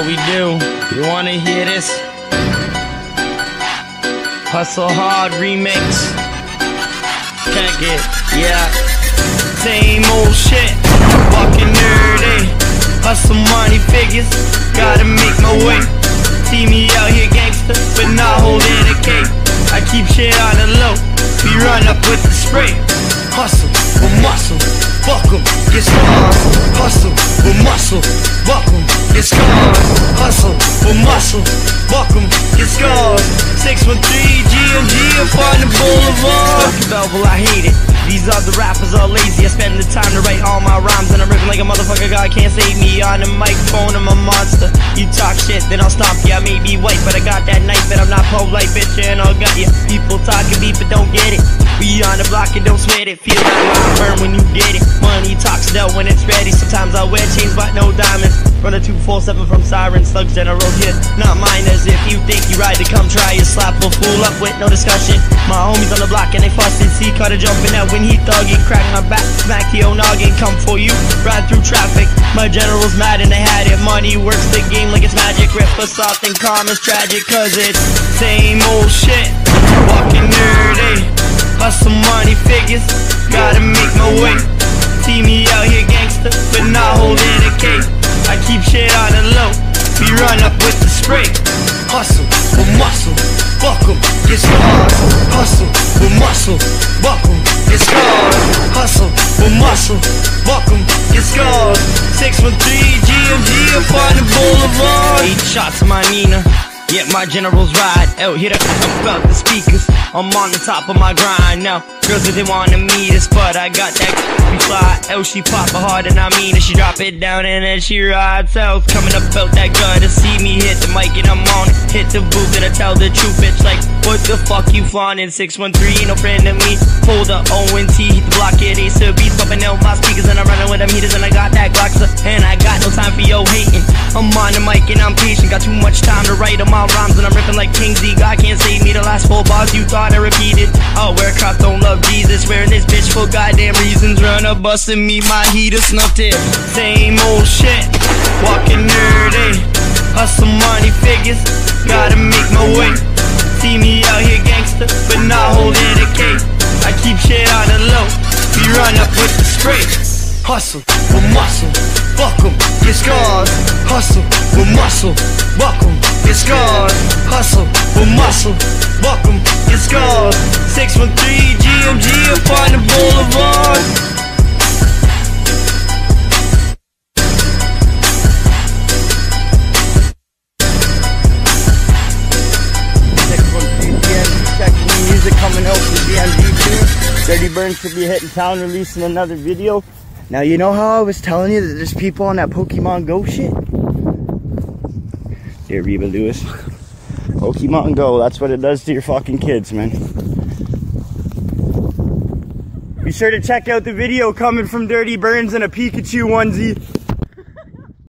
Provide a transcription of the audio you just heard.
how we do. You wanna hear this? Hustle Hard remix. Check it, yeah. Same old shit. Walking nerdy. Hustle money figures. Gotta make my way. See me out here gangster, but not holding a cake. I keep shit on the low. We run up with the spray. Hustle with muscle. Fuck 'em, get scars. Hustle with muscle. 613 GMG up on the boulevard. Well, I hate it. These other rappers are lazy. I spend the time to write all my rhymes, and I'm ripping like a motherfucker. God can't save me on the microphone. I'm a monster. You talk shit, then I'll stomp you. I may be white, but I got that knife, and I'm not polite, bitch, and I'll gut you. People talking beat, but don't get it. We on the block and don't sweat it. Feel like I burn when you get it. Money talks though when it's ready. Sometimes I wear chains, but no diamonds. Run a 247 from Siren Slugs General here. Not mine ride to come try you slap a fool up with no discussion. My homies on the block and they fussing. See Cutter jumping out when he thugging. Crack my back, smack old noggin. Come for you, ride through traffic. My general's mad and they had it. Money works the game like it's magic. Rip us off and calm is tragic. Cause it's same old shit. Walking nerdy. Hustle money figures. Gotta make my way. See me out here gangster, but not holding a cake. I keep shit on the low. We run up with the spray. Hustle. Get scars. Hustle with muscle. Fuck 'em, get scars. Hustle with muscle. Fuck 'em, get scars. 613 GMG up on the boulevard. Eight shots of my Nina. Yeah, my generals ride out here to about the speakers. I'm on the top of my grind now. Girls that they wanna meet us, but I got that we fly. Oh, she pop a hard and I mean it. She drop it down and then she rides out. Coming up out that gun to see me hit the mic and I'm on. Hit the booth and I tell the truth, bitch. Like, what the fuck you fawning? 613, no friend of me. Pull the ONT, hit the block, it Ace of beats, popping out my speakers and I'm running with them heaters and I got that Glock, and I got no time for yo hating. I'm on the mic and I'm patient, got too much time to write all rhymes and I'm ripping like King Z. God can't save me. The last four bars you thought I repeated. Oh, where cops don't love Jesus, wearing this bitch for goddamn reasons. Run up, busting me, my heater snuffed it. Same old shit, walking nerdy. Hustle money figures, gotta make my way. See me out here gangster, but not holding a cake. I keep shit on the low. We run up with the spray. Hustle with muscle, fuck 'em, get scars. Hustle with muscle, fuck 'em, get scars. Hustle with muscle, fuck 'em, get scars. 613 GMG up on the boulevard. Coming out from DMG too. Dirty Burns should be hitting town releasing another video. Now you know how I was telling you that there's people on that Pokemon Go shit? Dear Reba Lewis. Pokemon Go, that's what it does to your fucking kids, man. Be sure to check out the video coming from Dirty Burns in a Pikachu onesie.